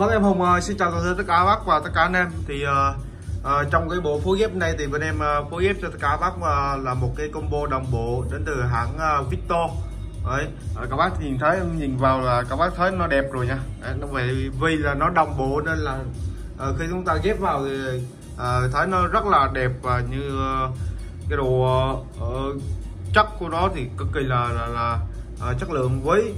Vâng em Hùng uh, ờ, xin chào toàn thể tất cả các bác và tất cả anh em. Thì uh, uh, trong cái bộ phối ghép này thì bên em uh, phối ghép cho tất cả các bác uh, là một cái combo đồng bộ đến từ hãng uh, Victor. Đấy, uh, các bác nhìn thấy nhìn vào là các bác thấy nó đẹp rồi nha. Đấy, nó vậy vì là nó đồng bộ nên là uh, khi chúng ta ghép vào thì uh, thấy nó rất là đẹp và như uh, cái đồ uh, chất của nó thì cực kỳ là là, là uh, chất lượng. Với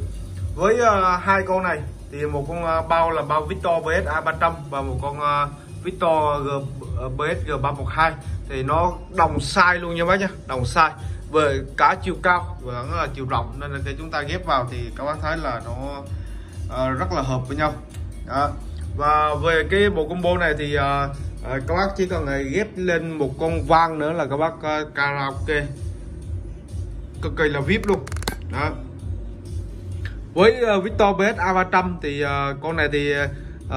với uh, hai con này thì một con à, bao là bao Victor BS A300 và một con à, Victor G, ờ, BS G312 thì nó đồng size luôn nha bác nhá đồng size. Về cả chiều cao và nó là chiều rộng. Nên là khi chúng ta ghép vào thì các bác thấy là nó uh, rất là hợp với nhau. Đó. và về cái bộ combo này thì uh, uh, các bác chỉ cần ghép lên một con vang nữa là các bác uh, karaoke cực kỳ là vip luôn. Đó với uh, Victor BS A300 thì uh, con này thì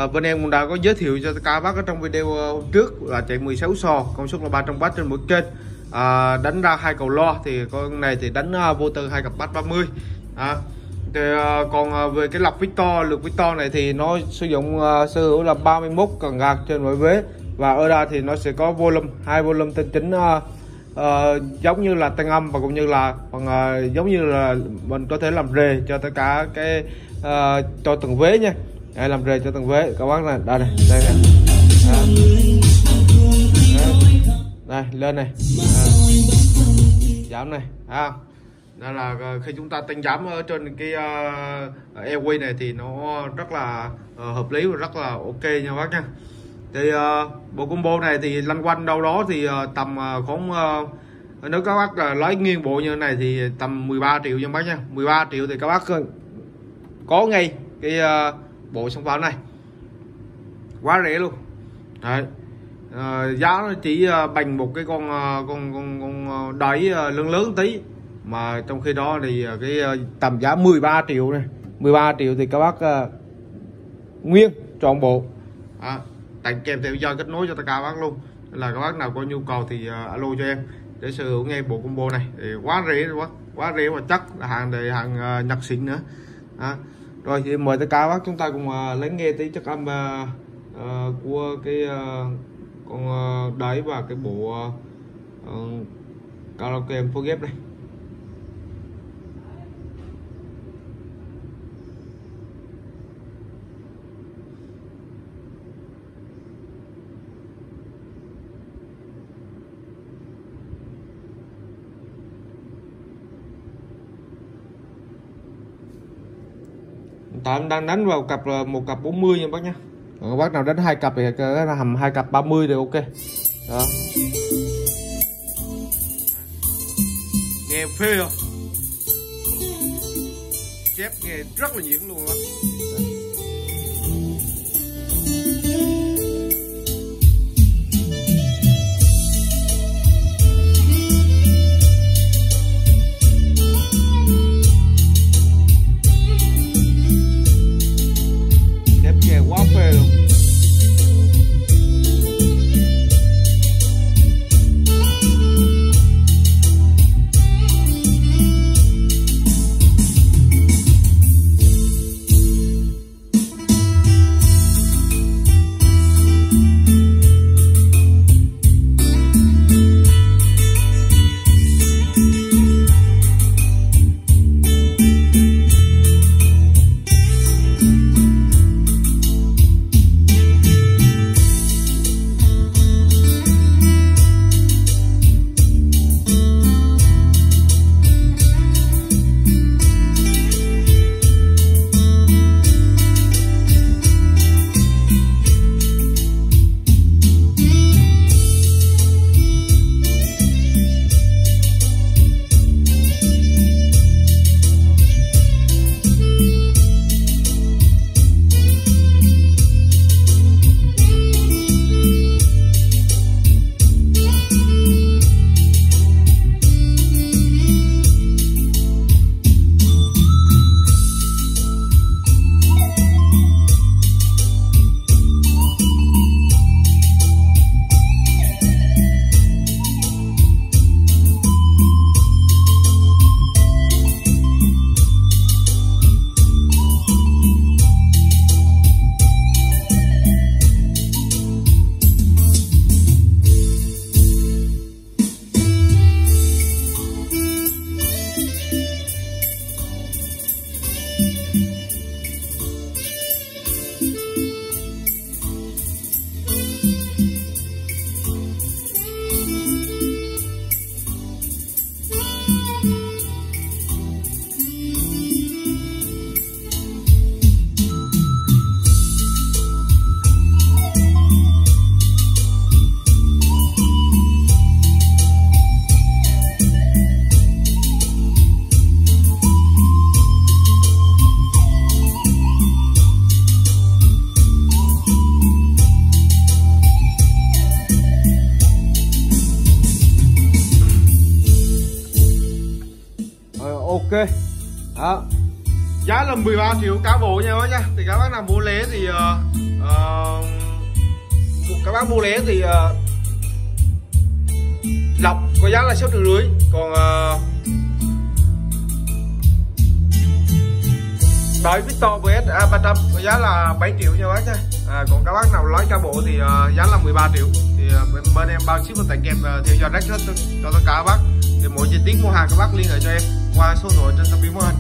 uh, bên em cũng đã có giới thiệu cho các bác ở trong video hôm trước là chạy 16 sò công suất là 300W trên mỗi kênh. Uh, đánh ra hai cầu lo thì con này thì đánh vô tư hai cặp bát 30 à, thì, uh, còn uh, về cái lọc Victor lược Victor này thì nó sử dụng uh, sở hữu là 31 cần gạt trên mỗi vế. Và ở đây thì nó sẽ có volume hai volume tinh chính uh, uh, giống như là tăng âm và cũng như là bằng uh, giống như là mình có thể làm rề cho tất cả cái uh, cho từng vế nha đây, làm rề cho từng vế các bác này đây này đây này à. đây lên này à. giảm này à. đó là khi chúng ta tăng giảm ở trên cái uh, airway này thì nó rất là uh, hợp lý và rất là ok nha bác nha thì uh, bộ combo này thì lăn quanh đâu đó thì uh, tầm uh, khoảng uh, nếu các bác uh, lấy nghiêng bộ như thế này thì tầm 13 triệu nha bác nha. 13 triệu thì các bác có ngay cái uh, bộ sản phẩm này. Quá rẻ luôn. Đấy. Uh, giá nó chỉ uh, bằng một cái con uh, con con con đáy uh, lớn lớn tí. Mà trong khi đó thì uh, cái uh, tầm giá 13 triệu này. 13 triệu thì các bác uh, nguyên trọn bộ. À, tặng kèm theo do kết nối cho tất cả các bác luôn. Là các bác nào có nhu cầu thì uh, alo cho em để sở hữu ngay bộ combo này. Thì quá rẻ quá quá rẻ và chắc là hàng để hàng uh, nhật xịn nữa. À, rồi thì mời tất cả các bác chúng ta cùng uh, lắng nghe tí chất âm uh, uh, của cái uh, con uh, đáy và cái bộ uh, uh, karaoke em phối ghép đây. Tại em đang đánh vào cặp là một cặp 40 nha bác nhá. Còn bác nào đánh hai cặp thì hầm hai cặp 30 thì ok. Đó. Nghe phê không? Chép nghe rất là nhuyễn luôn á ok. Đó. Giá là 13 triệu cá bộ nha bác nha. Thì các bác nào mua lé thì uh, uh, các bác mua lé thì uh, lọc có giá là sáu triệu rưỡi. Còn uh, đợi Victor VS A300 có giá là 7 triệu nha bác nha. À, còn các bác nào lói cá bộ thì uh, giá là 13 triệu. Thì uh, bên, bên em bao ship và tặng kèm uh, theo dõi rách hết cho tất cả các bác. Thì mỗi chi tiết mua hàng các bác liên hệ cho em qua số điện trên tập biển màn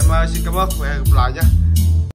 em ờ, xin cảm ơn. Và hẹn gặp lại nha